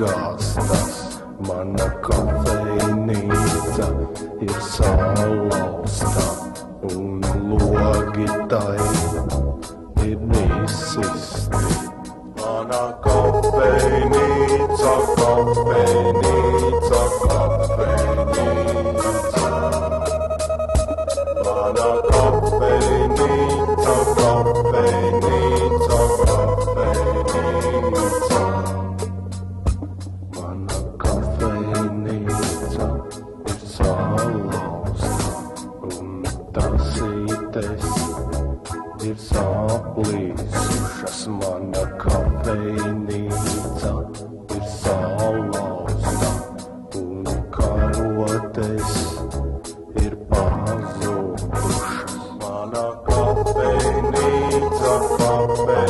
apgāstas. Mana kafejnīca ir salauzta un logi tai ir izsisti. Mana kafejnīca, kafejnīca, kafejnīca. Ir saplīsušas. Mana kafejnīca ir salauzta un karotes ir pazudušas. Mana kafejnīca, kafejnīca,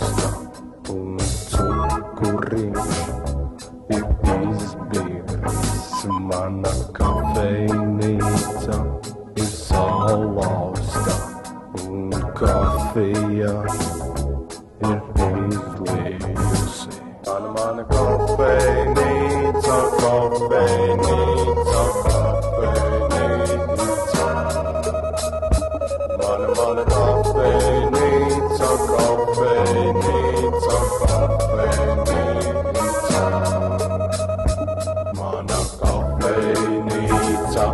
ir izbīris. Mana kafejnīca ir salauzta un kafija ir izlījusi. Mana, mana kafejnīca, kafejnīca, kafejnīca. Mana, mana kafejnīca, Mana kafejnīca